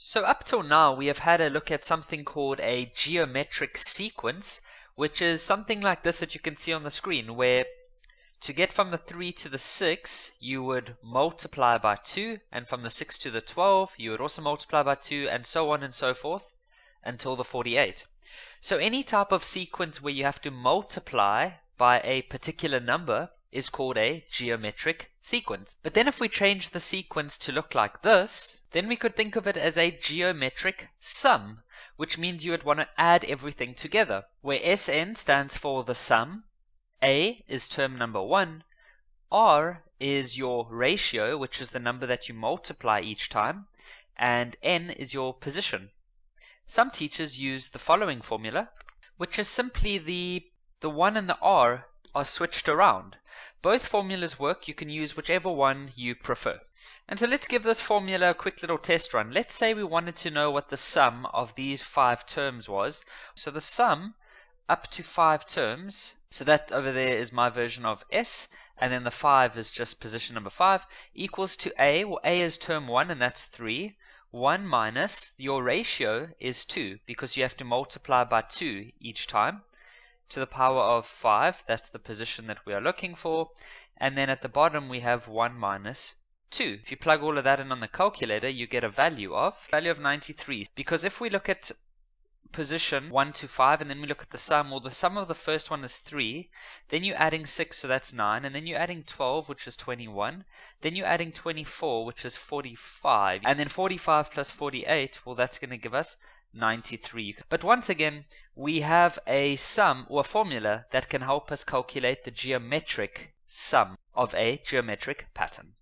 So up till now we have had a look at something called a geometric sequence which is something like this that you can see on the screen where to get from the 3 to the 6 you would multiply by 2 and from the 6 to the 12 you would also multiply by 2 and so on and so forth until the 48. So any type of sequence where you have to multiply by a particular number is called a geometric sequence. But then if we change the sequence to look like this, then we could think of it as a geometric sum, which means you would want to add everything together, where Sn stands for the sum, A is term number 1, R is your ratio, which is the number that you multiply each time, and N is your position. Some teachers use the following formula, which is simply the the 1 and the R are switched around. Both formulas work, you can use whichever one you prefer. And so let's give this formula a quick little test run. Let's say we wanted to know what the sum of these five terms was. So the sum up to five terms, so that over there is my version of S, and then the 5 is just position number 5, equals to A, well A is term 1 and that's 3, 1 minus your ratio is 2 because you have to multiply by 2 each time to the power of 5 that's the position that we are looking for. And then at the bottom we have 1 minus 2 if you plug all of that in on the calculator you get a value of value of 93 because if we look at position 1 to 5 and then we look at the sum. Well the sum of the first one is 3 then you're adding 6 so that's 9 and then you're adding 12 which is 21 then you're adding 24 which is 45 and then 45 plus 48 well that's going to give us 93 but once again we have a sum or a formula that can help us calculate the geometric sum of a geometric pattern